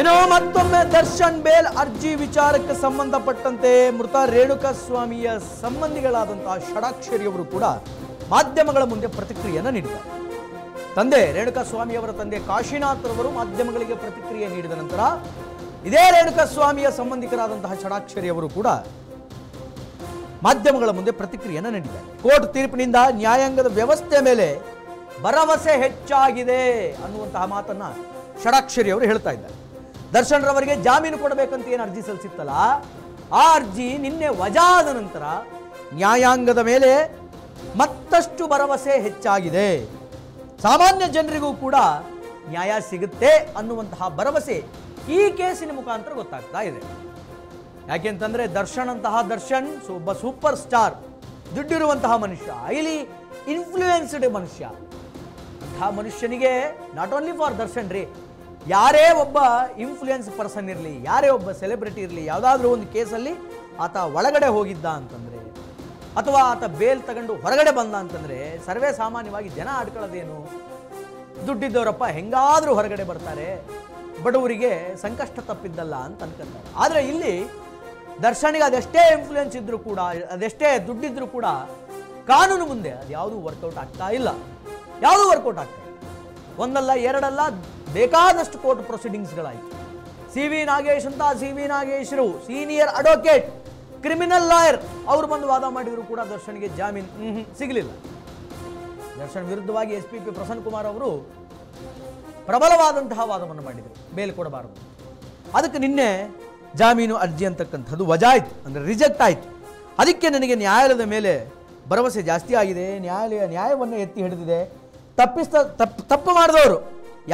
ಇನ್ನು ಮತ್ತೊಮ್ಮೆ ದರ್ಶನ್ ಬೇಲ್ ಅರ್ಜಿ ವಿಚಾರಕ್ಕೆ ಸಂಬಂಧಪಟ್ಟಂತೆ ಮೃತ ರೇಣುಕಾ ಸ್ವಾಮಿಯ ಸಂಬಂಧಿಗಳಾದಂತಹ ಷಡಾಕ್ಷರಿಯವರು ಕೂಡ ಮಾಧ್ಯಮಗಳ ಮುಂದೆ ಪ್ರತಿಕ್ರಿಯೆಯನ್ನು ನೀಡಿದ್ದಾರೆ. ತಂದೆ ರೇಣುಕಾ ಸ್ವಾಮಿಯವರ ತಂದೆ ಕಾಶಿನಾಥ್ ರವರು ಮಾಧ್ಯಮಗಳಿಗೆ ಪ್ರತಿಕ್ರಿಯೆ ನೀಡಿದ ನಂತರ ಇದೇ ರೇಣುಕಾ ಸ್ವಾಮಿಯ ಸಂಬಂಧಿಕರಾದಂತಹ ಷಡಾಕ್ಷರಿಯವರು ಕೂಡ ಮಾಧ್ಯಮಗಳ ಮುಂದೆ ಪ್ರತಿಕ್ರಿಯೆಯನ್ನು ನೀಡಿದ್ದಾರೆ. ಕೋರ್ಟ್ ತೀರ್ಪಿನಿಂದ ನ್ಯಾಯಾಂಗದ ವ್ಯವಸ್ಥೆ ಮೇಲೆ ಭರವಸೆ ಹೆಚ್ಚಾಗಿದೆ ಅನ್ನುವಂತಹ ಮಾತನ್ನ ಷಡಾಕ್ಷರಿ ಅವರು ಹೇಳ್ತಾ ಇದ್ದಾರೆ. ದರ್ಶನ್ ರವರಿಗೆ ಜಾಮೀನು ಕೊಡಬೇಕಂತ ಏನು ಅರ್ಜಿ ಸಲ್ಲಿಸಿತ್ತಲ್ಲ? ಆ ಅರ್ಜಿ ನಿನ್ನೆ ವಜಾದ ನಂತರ ನ್ಯಾಯಾಂಗದ ಮೇಲೆ ಮತ್ತಷ್ಟು ಭರವಸೆ ಹೆಚ್ಚಾಗಿದೆ. ಸಾಮಾನ್ಯ ಜನರಿಗೂ ಕೂಡ ನ್ಯಾಯ ಸಿಗುತ್ತೆ ಅನ್ನುವಂತಹ ಭರವಸೆ ಈ ಕೇಸಿನ ಮುಖಾಂತರ ಗೊತ್ತಾಗ್ತಾ ಇದೆ. ಯಾಕೆಂತಂದ್ರೆ ದರ್ಶನ್ ಅಂತಹ ದರ್ಶನ್ ಒಬ್ಬ ಸೂಪರ್ ಸ್ಟಾರ್, ದುಡ್ಡಿರುವಂತಹ ಮನುಷ್ಯ, ಹೈಲಿ ಇನ್ಫ್ಲೂಯೆನ್ಸ್ಡ್ ಮನುಷ್ಯ. ಅಂತಹ ಮನುಷ್ಯನಿಗೆ ನಾಟ್ ಓನ್ಲಿ ಫಾರ್ ದರ್ಶನ್ ರೀ ಯಾರೇ ಒಬ್ಬ ಇನ್ಫ್ಲೂಯೆನ್ಸ್ ಪರ್ಸನ್ ಇರಲಿ, ಯಾರೇ ಒಬ್ಬ ಸೆಲೆಬ್ರಿಟಿ ಇರಲಿ, ಯಾವುದಾದ್ರೂ ಒಂದು ಕೇಸಲ್ಲಿ ಆತ ಒಳಗಡೆ ಹೋಗಿದ್ದ ಅಂತಂದರೆ, ಅಥವಾ ಆತ ಬೇಲ್ ತಗೊಂಡು ಹೊರಗಡೆ ಬಂದ ಅಂತಂದರೆ, ಸರ್ವೇ ಸಾಮಾನ್ಯವಾಗಿ ಜನ ಆಡ್ಕೊಳ್ಳೋದೇನು? ದುಡ್ಡಿದ್ದವರಪ್ಪ ಹೆಂಗಾದರೂ ಹೊರಗಡೆ ಬರ್ತಾರೆ, ಬಡವರಿಗೆ ಸಂಕಷ್ಟ ತಪ್ಪಿದ್ದಲ್ಲ ಅಂತ ಅನ್ಕೊಂತಾರೆ. ಆದರೆ ಇಲ್ಲಿ ದರ್ಶನಿಗೆ ಅದೆಷ್ಟೇ ಇನ್ಫ್ಲೂಯೆನ್ಸ್ ಇದ್ದರೂ ಕೂಡ, ಅದೆಷ್ಟೇ ದುಡ್ಡಿದ್ರೂ ಕೂಡ ಕಾನೂನು ಮುಂದೆ ಅದು ಯಾವುದೂ ವರ್ಕೌಟ್ ಆಗ್ತಾ ಇಲ್ಲ. ಯಾವುದೂ ವರ್ಕೌಟ್ ಆಗ್ತಾ ಇಲ್ಲ. ಒಂದಲ್ಲ, ಎರಡಲ್ಲ ಬೇಕಾದಷ್ಟು ಕೋರ್ಟ್ ಪ್ರೊಸೀಡಿಂಗ್ಸ್ಗಳಾಯಿತು. ಸಿ ವಿ ನಾಗೇಶ್ ಅಂತ ಸಿ ವಿ ನಾಗೇಶ್ರು ಸೀನಿಯರ್ ಅಡ್ವೊಕೇಟ್ ಕ್ರಿಮಿನಲ್ ಲಾಯರ್ ಅವರು ಬಂದು ವಾದ ಮಾಡಿದ್ರು ಕೂಡ ದರ್ಶನ್ಗೆ ಜಾಮೀನು ಸಿಗಲಿಲ್ಲ. ದರ್ಶನ್ ವಿರುದ್ಧವಾಗಿ S P P Prasanna Kumar ಅವರು ಪ್ರಬಲವಾದಂತಹ ವಾದವನ್ನು ಮಾಡಿದರು ಮೇಲೆ ಕೊಡಬಾರದು. ಅದಕ್ಕೆ ನಿನ್ನೆ ಜಾಮೀನು ಅರ್ಜಿ ಅಂತಕ್ಕಂಥದ್ದು ವಜಾಯಿತು ಅಂದರೆ ರಿಜೆಕ್ಟ್ ಆಯಿತು. ಅದಕ್ಕೆ ನನಗೆ ನ್ಯಾಯಾಲಯದ ಮೇಲೆ ಭರವಸೆ ಜಾಸ್ತಿ ಆಗಿದೆ. ನ್ಯಾಯಾಲಯ ನ್ಯಾಯವನ್ನು ಎತ್ತಿ ಹಿಡಿದಿದೆ. ತಪ್ಪಿಸ್ತ ತಪ್ಪು ತಪ್ಪು ಮಾಡಿದವರು.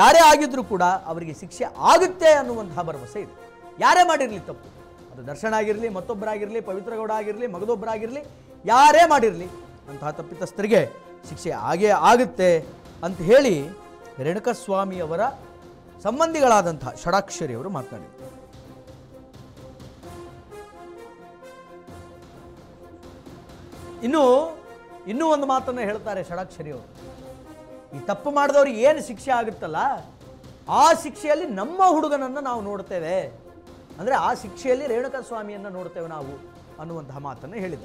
ಯಾರೇ ಆಗಿದ್ರೂ ಕೂಡ ಅವರಿಗೆ ಶಿಕ್ಷೆ ಆಗುತ್ತೆ ಅನ್ನುವಂತಹ ಭರವಸೆ ಇದೆ. ಯಾರೇ ಮಾಡಿರಲಿ ತಪ್ಪು. ಅದು ದರ್ಶನ ಆಗಿರಲಿ, ಮತ್ತೊಬ್ಬರಾಗಿರಲಿ ಪವಿತ್ರಗೌಡ ಆಗಿರಲಿ, ಮಗದೊಬ್ಬರಾಗಿರಲಿ, ಯಾರೇ ಮಾಡಿರಲಿ, ಅಂತಹ ತಪ್ಪಿತಸ್ಥರಿಗೆ ಶಿಕ್ಷೆ ಆಗೇ ಆಗುತ್ತೆ ಅಂತ ಹೇಳಿ ರೇಣುಕಸ್ವಾಮಿಯವರ ಸಂಬಂಧಿಗಳಾದಂತಹ ಷಡಾಕ್ಷರಿಯವರು ಮಾತನಾಡಿದರು. ಇನ್ನು, ಇನ್ನೂ ಒಂದು ಮಾತನ್ನು ಹೇಳ್ತಾರೆ ಷಡಾಕ್ಷರಿ ಅವರು ಈ ತಪ್ಪು ಮಾಡಿದವ್ರಿಗೆ ಏನು ಶಿಕ್ಷೆ ಆಗುತ್ತಲ್ಲ? ಆ ಶಿಕ್ಷೆಯಲ್ಲಿ ನಮ್ಮ ಹುಡುಗನನ್ನು ನಾವು ನೋಡ್ತೇವೆ. ಅಂದರೆ ಆ ಶಿಕ್ಷೆಯಲ್ಲಿ ರೇಣುಕಾ ಸ್ವಾಮಿಯನ್ನು ನೋಡ್ತೇವೆ ನಾವು ಅನ್ನುವಂತಹ ಮಾತನ್ನು ಹೇಳಿದ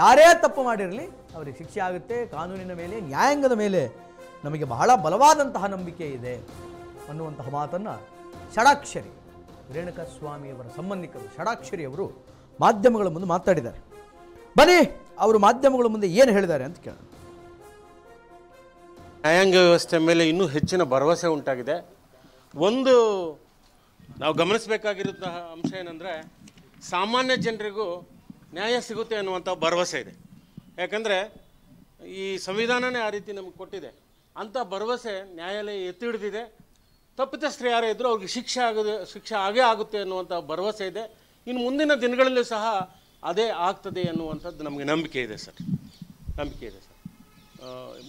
ಯಾರೇ ತಪ್ಪು ಮಾಡಿರಲಿ, ಅವರಿಗೆ ಶಿಕ್ಷೆ ಆಗುತ್ತೆ, ಕಾನೂನಿನ ಮೇಲೆ, ನ್ಯಾಯಾಂಗದ ಮೇಲೆ ನಮಗೆ ಬಹಳ ಬಲವಾದಂತಹ ನಂಬಿಕೆ ಇದೆ ಅನ್ನುವಂತಹ ಮಾತನ್ನು ಷಡಾಕ್ಷರಿ, ರೇಣುಕಾ ಸ್ವಾಮಿಯವರ ಸಂಬಂಧಿಕರು, ಷಡಾಕ್ಷರಿ ಅವರು ಮಾಧ್ಯಮಗಳ ಮುಂದೆ ಮಾತಾಡಿದ್ದಾರೆ. ಬನ್ನಿ, ಅವರು ಮಾಧ್ಯಮಗಳ ಮುಂದೆ ಏನು ಹೇಳಿದ್ದಾರೆ ಅಂತ ಕೇಳೋಣ. ನ್ಯಾಯಾಂಗ ವ್ಯವಸ್ಥೆ ಮೇಲೆ ಇನ್ನೂ ಹೆಚ್ಚಿನ ಭರವಸೆ ಉಂಟಾಗಿದೆ. ಒಂದು, ನಾವು ಗಮನಿಸಬೇಕಾಗಿರುವಂತಹ ಅಂಶ ಏನಂದರೆ, ಸಾಮಾನ್ಯ ಜನರಿಗೂ ನ್ಯಾಯ ಸಿಗುತ್ತೆ ಅನ್ನುವಂಥ ಭರವಸೆ ಇದೆ. ಯಾಕಂದರೆ, ಈ ಸಂವಿಧಾನನೇ ಆ ರೀತಿ ನಮಗೆ ಕೊಟ್ಟಿದೆ. ಅಂಥ ಭರವಸೆ ನ್ಯಾಯಾಲಯ ಎತ್ತಿ ಹಿಡಿದಿದೆ. ತಪ್ಪಿತಸ್ಥರು ಯಾರೇ ಇದ್ದರೂ ಅವ್ರಿಗೆ ಶಿಕ್ಷೆ ಆಗದೆ, ಶಿಕ್ಷೆ ಆಗೇ ಆಗುತ್ತೆ ಅನ್ನುವಂಥ ಭರವಸೆ ಇದೆ. ಇನ್ನು ಮುಂದಿನ ದಿನಗಳಲ್ಲೂ ಸಹ ಅದೇ ಆಗ್ತದೆ ಅನ್ನುವಂಥದ್ದು ನಮಗೆ ನಂಬಿಕೆ ಇದೆ ಸರ್. ನಂಬಿಕೆ ಇದೆ ಸರ್.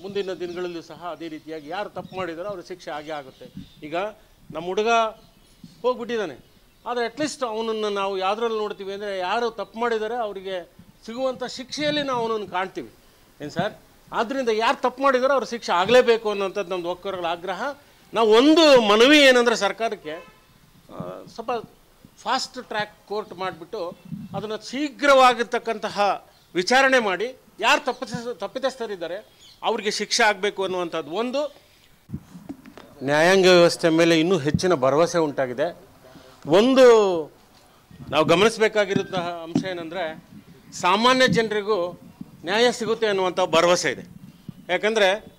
ಮುಂದಿನ ದಿನಗಳಲ್ಲೂ ಸಹ ಅದೇ ರೀತಿಯಾಗಿ ಯಾರು ತಪ್ಪು ಮಾಡಿದಾರೋ ಅವ್ರ ಶಿಕ್ಷೆ ಆಗೇ ಆಗುತ್ತೆ. ಈಗ ನಮ್ಮ ಹುಡುಗ ಹೋಗ್ಬಿಟ್ಟಿದ್ದಾನೆ. ಆದರೆ ಅಟ್ಲೀಸ್ಟ್ ಅವನನ್ನು ನಾವು ಯಾವುದ್ರಲ್ಲಿ ನೋಡ್ತೀವಿ ಅಂದರೆ ಯಾರು ತಪ್ಪು ಮಾಡಿದರೆ ಅವರಿಗೆ ಸಿಗುವಂಥ ಶಿಕ್ಷೆಯಲ್ಲಿ ನಾವು ಅವನನ್ನು ಕಾಣ್ತೀವಿ. ಏನು ಸರ್? ಆದ್ದರಿಂದ ಯಾರು ತಪ್ಪು ಮಾಡಿದಾರೋ ಅವ್ರ ಶಿಕ್ಷೆ ಆಗಲೇಬೇಕು ಅನ್ನೋಂಥದ್ದು ನಮ್ಮದು ಒಕ್ಕರಗಳ ಆಗ್ರಹ. ನಾವು ಒಂದು ಮನವಿ ಏನಂದರೆ ಸರ್ಕಾರಕ್ಕೆ ಸ್ವಲ್ಪ ಫಾಸ್ಟ್ ಟ್ರ್ಯಾಕ್ ಕೋರ್ಟ್ ಮಾಡಿಬಿಟ್ಟು ಅದನ್ನು ಶೀಘ್ರವಾಗಿರ್ತಕ್ಕಂತಹ ವಿಚಾರಣೆ ಮಾಡಿ ಯಾರು ತಪ್ಪಿಸ, ತಪ್ಪಿತಸ್ಥರಿದ್ದಾರೆ ಅವರಿಗೆ ಶಿಕ್ಷೆ ಆಗಬೇಕು ಅನ್ನುವಂಥದ್ದು. ಒಂದು, ನ್ಯಾಯಾಂಗ ವ್ಯವಸ್ಥೆ ಮೇಲೆ ಇನ್ನೂ ಹೆಚ್ಚಿನ ಭರವಸೆ ಉಂಟಾಗಿದೆ. ಒಂದು, ನಾವು ಗಮನಿಸಬೇಕಾಗಿರುವಂತಹ ಅಂಶ ಏನಂದರೆ, ಸಾಮಾನ್ಯ ಜನರಿಗೂ ನ್ಯಾಯ ಸಿಗುತ್ತೆ ಅನ್ನುವಂಥ ಭರವಸೆ ಇದೆ. ಯಾಕಂದರೆ,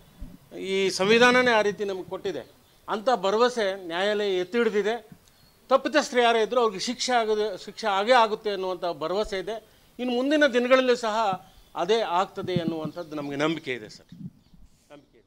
ಈ ಸಂವಿಧಾನನೇ ಆ ರೀತಿ ನಮಗೆ ಕೊಟ್ಟಿದೆ. ಅಂಥ ಭರವಸೆ ನ್ಯಾಯಾಲಯ ಎತ್ತಿ ಹಿಡಿದಿದೆ. ತಪ್ಪಿತಸ್ಥರು ಯಾರೇ ಇದ್ದರೂ ಅವ್ರಿಗೆ ಶಿಕ್ಷೆ ಆಗದೆ, ಶಿಕ್ಷೆ ಆಗೇ ಆಗುತ್ತೆ ಅನ್ನುವಂಥ ಭರವಸೆ ಇದೆ. ಇನ್ನು ಮುಂದಿನ ದಿನಗಳಲ್ಲೂ ಸಹ ಅದೇ ಆಗ್ತದೆ ಅನ್ನುವಂಥದ್ದು ನಮಗೆ ನಂಬಿಕೆ ಇದೆ ಸರ್. ನಂಬಿಕೆ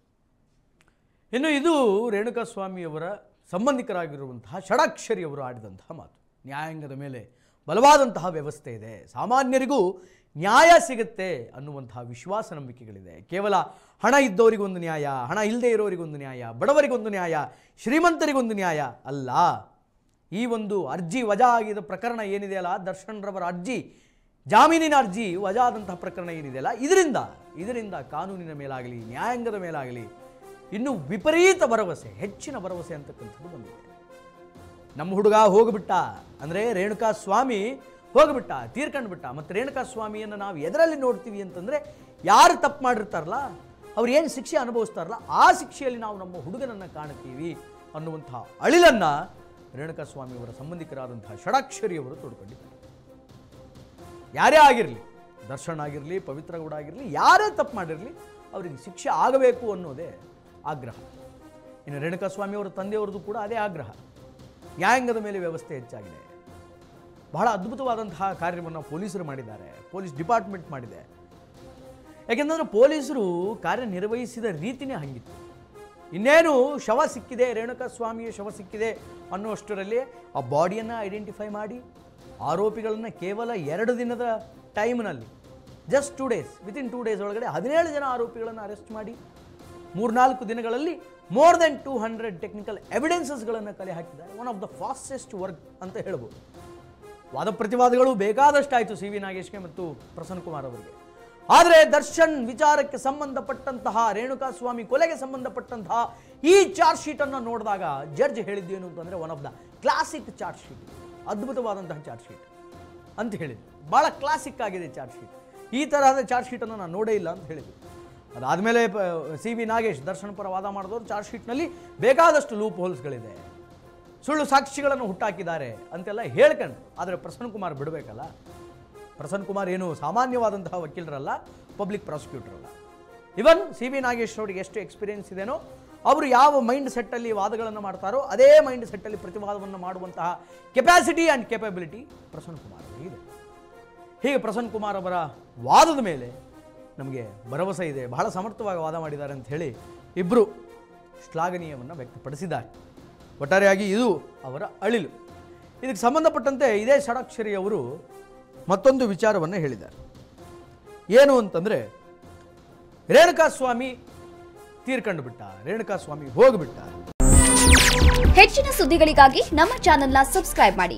ಇನ್ನು ಇದು ರೇಣುಕಾ ಸ್ವಾಮಿಯವರ ಸಂಬಂಧಿಕರಾಗಿರುವಂತಹ ಷಡಾಕ್ಷರಿಯವರು ಆಡಿದಂತಹ ಮಾತು. ನ್ಯಾಯಾಂಗದ ಮೇಲೆ ಬಲವಾದಂತಹ ವ್ಯವಸ್ಥೆ ಇದೆ. ಸಾಮಾನ್ಯರಿಗೂ ನ್ಯಾಯ ಸಿಗುತ್ತೆ ಅನ್ನುವಂತಹ ವಿಶ್ವಾಸ ನಂಬಿಕೆಗಳಿದೆ. ಕೇವಲ ಹಣ ಇದ್ದವರಿಗೊಂದು ನ್ಯಾಯ, ಹಣ ಇಲ್ಲದೆ ಇರೋರಿಗೊಂದು ನ್ಯಾಯ, ಬಡವರಿಗೊಂದು ನ್ಯಾಯ, ಶ್ರೀಮಂತರಿಗೊಂದು ನ್ಯಾಯ ಅಲ್ಲ. ಈ ಒಂದು ಅರ್ಜಿ ವಜಾ ಆಗಿದ ಪ್ರಕರಣ ಏನಿದೆಯಲ್ಲ ದರ್ಶನ್ರವರ ಅರ್ಜಿ ಜಾಮೀನಿನ ಅರ್ಜಿ ವಜಾದಂತಹ ಪ್ರಕರಣ ಏನಿದೆಯಲ್ಲ ಇದರಿಂದ ಇದರಿಂದ ಕಾನೂನಿನ ಮೇಲಾಗಲಿ, ನ್ಯಾಯಾಂಗದ ಮೇಲಾಗಲಿ ಇನ್ನೂ ವಿಪರೀತ ಭರವಸೆ, ಹೆಚ್ಚಿನ ಭರವಸೆ ಅಂತಕ್ಕಂಥದ್ದು ಬಂದಿದೆ. ನಮ್ಮ ಹುಡುಗ ಹೋಗ್ಬಿಟ್ಟ ಅಂದರೆ ರೇಣುಕಾ ಸ್ವಾಮಿ ಹೋಗ್ಬಿಟ್ಟ ತೀರ್ಕೊಂಡು ಬಿಟ್ಟ ಮತ್ತು ರೇಣುಕಾ ಸ್ವಾಮಿಯನ್ನು ನಾವು ಎದರಲ್ಲಿ ನೋಡ್ತೀವಿ ಅಂತಂದರೆ ಯಾರು ತಪ್ಪು ಮಾಡಿರ್ತಾರಲ್ಲ, ಅವ್ರು ಏನು ಶಿಕ್ಷೆ ಅನುಭವಿಸ್ತಾರಲ್ಲ, ಆ ಶಿಕ್ಷೆಯಲ್ಲಿ ನಾವು ನಮ್ಮ ಹುಡುಗನನ್ನು ಕಾಣ್ತೀವಿ ಅನ್ನುವಂಥ ಅಳಿಲನ್ನು ರೇಣುಕಾ ಸ್ವಾಮಿಯವರ ಸಂಬಂಧಿಕರಾದಂತಹ ಷಡಾಕ್ಷರಿಯವರು ತೋಡ್ಕೊಂಡಿದ್ದಾರೆ. ಯಾರೇ ಆಗಿರಲಿ, ದರ್ಶನ್ ಆಗಿರಲಿ ಪವಿತ್ರಗೌಡ ಆಗಿರಲಿ, ಯಾರೇ ತಪ್ಪು ಮಾಡಿರಲಿ, ಅವರಿಗೆ ಶಿಕ್ಷೆ ಆಗಬೇಕು ಅನ್ನೋದೇ ಆಗ್ರಹ. ಇನ್ನು ರೇಣುಕಾ ಸ್ವಾಮಿಯವರ ತಂದೆಯವ್ರದ್ದು ಕೂಡ ಅದೇ ಆಗ್ರಹ. ನ್ಯಾಯಾಂಗದ ಮೇಲೆ ವ್ಯವಸ್ಥೆ ಹೆಚ್ಚಾಗಿದೆ. ಬಹಳ ಅದ್ಭುತವಾದಂತಹ ಕಾರ್ಯವನ್ನು ಪೊಲೀಸರು ಮಾಡಿದ್ದಾರೆ, ಪೊಲೀಸ್ ಡಿಪಾರ್ಟ್ಮೆಂಟ್ ಮಾಡಿದೆ. ಯಾಕೆಂದರೆ ಪೊಲೀಸರು ಕಾರ್ಯನಿರ್ವಹಿಸಿದ ರೀತಿನೇ ಹಂಗಿತ್ತು. ಇನ್ನೇನು ಶವ ಸಿಕ್ಕಿದೆ ರೇಣುಕಾ ಸ್ವಾಮಿಯ ಶವ ಸಿಕ್ಕಿದೆ ಅನ್ನುವಷ್ಟರಲ್ಲಿ ಆ ಬಾಡಿಯನ್ನು ಐಡೆಂಟಿಫೈ ಮಾಡಿ ಆರೋಪಿಗಳನ್ನು ಕೇವಲ ಎರಡು ದಿನದ ಟೈಮ್ನಲ್ಲಿ just two days within two days ಒಳಗಡೆ ಹದಿನೇಳು ಜನ ಆರೋಪಿಗಳನ್ನು ಅರೆಸ್ಟ್ ಮಾಡಿ, ಮೂರ್ನಾಲ್ಕು ದಿನಗಳಲ್ಲಿ more than two hundred technical ಎವಿಡೆನ್ಸಸ್ಗಳನ್ನು ಕಲೆ ಹಾಕಿದ್ದಾರೆ. One of the fastest work ಅಂತ ಹೇಳ್ಬೋದು. ವಾದ ಪ್ರತಿವಾದಗಳು ಬೇಕಾದಷ್ಟಾಯಿತು ಸಿ ವಿ ನಾಗೇಶ್ಗೆ ಮತ್ತು ಪ್ರಸನ್ನ ಕುಮಾರ್ ಅವರಿಗೆ. ಆದರೆ ದರ್ಶನ್ ವಿಚಾರಕ್ಕೆ ಸಂಬಂಧಪಟ್ಟಂತಹ ರೇಣುಕಾ ಸ್ವಾಮಿ ಕೊಲೆಗೆ ಸಂಬಂಧಪಟ್ಟಂತಹ ಈ ಚಾರ್ಜ್ ಶೀಟನ್ನು ನೋಡಿದಾಗ ಜಡ್ಜ್ ಹೇಳಿದ್ದೇನು ಅಂತಂದರೆ one of the classic charge sheet ಅದ್ಭುತವಾದಂತಹ ಚಾರ್ಜ್ ಶೀಟ್ ಅಂತ ಹೇಳಿದ್ರು. ಭಾಳ ಕ್ಲಾಸಿಕ್ ಆಗಿದೆ ಚಾರ್ಜ್ ಶೀಟ್. ಈ ತರಹದ ಚಾರ್ಜ್ ಶೀಟನ್ನು ನಾನು ನೋಡೇ ಇಲ್ಲ ಅಂತ ಹೇಳಿದ್ರು. ಅದಾದಮೇಲೆ ಸಿ ವಿ ನಾಗೇಶ್ ದರ್ಶನ್ ಪರ ವಾದ ಮಾಡಿದವರು ಚಾರ್ಜ್ ಶೀಟ್ನಲ್ಲಿ ಬೇಕಾದಷ್ಟು ಲೂಪ್ ಹೋಲ್ಸ್ಗಳಿದೆ ಸುಳ್ಳು ಸಾಕ್ಷಿಗಳನ್ನು ಹುಟ್ಟಾಕಿದ್ದಾರೆ ಅಂತೆಲ್ಲ ಹೇಳ್ಕೊಂಡು ಆದರೆ ಪ್ರಸನ್ನ ಕುಮಾರ್ ಬಿಡಬೇಕಲ್ಲ? ಪ್ರಸನ್ನ ಕುಮಾರ್ ಏನು ಸಾಮಾನ್ಯವಾದಂತಹ ವಕೀಲರಲ್ಲ ಪಬ್ಲಿಕ್ ಪ್ರಾಸಿಕ್ಯೂಟರ್ ಅಲ್ಲ. ಇವನ್ ಸಿ ವಿ ನಾಗೇಶ್ ಅವರಿಗೆ ಎಷ್ಟು ಎಕ್ಸ್ಪೀರಿಯನ್ಸ್ ಇದೆನೋ ಅವರು ಯಾವ ಮೈಂಡ್ ಸೆಟ್ಟಲ್ಲಿ ವಾದಗಳನ್ನು ಮಾಡ್ತಾರೋ ಅದೇ ಮೈಂಡ್ ಸೆಟ್ಟಲ್ಲಿ ಪ್ರತಿವಾದವನ್ನು ಮಾಡುವಂತಹ capacity and capability Prasanna Kumar ಇದೆ. ಹೀಗೆ ಪ್ರಸನ್ನ ಕುಮಾರ್ ಅವರ ವಾದದ ಮೇಲೆ ನಮಗೆ ಭರವಸೆ ಇದೆ. ಬಹಳ ಸಮರ್ಥವಾಗಿ ವಾದ ಮಾಡಿದ್ದಾರೆ ಅಂತ ಹೇಳಿ ಇಬ್ಬರು ಶ್ಲಾಘನೀಯವನ್ನು ವ್ಯಕ್ತಪಡಿಸಿದ್ದಾರೆ. ಒಟ್ಟಾರೆಯಾಗಿ ಇದು ಅವರ ಅಳಿಲು. ಇದಕ್ಕೆ ಸಂಬಂಧಪಟ್ಟಂತೆ ಇದೇ ಷಡಾಕ್ಷರಿ ಅವರು ಮತ್ತೊಂದು ವಿಚಾರವನ್ನು ಹೇಳಿದ್ದಾರೆ. ಏನು ಅಂತಂದರೆ ರೇಣುಕಾ ಸ್ವಾಮಿ ತೀರ್ಕೊಂಡು ಬಿಟ್ಟ ರೇಣುಕಾ ಸ್ವಾಮಿ ಹೋಗ್ಬಿಟ್ಟ ಹೆಚ್ಚಿನ ಸುದ್ದಿಗಳಿಗಾಗಿ ನಮ್ಮ ಚಾನೆಲ್ನ ಸಬ್ಸ್ಕ್ರೈಬ್ ಮಾಡಿ.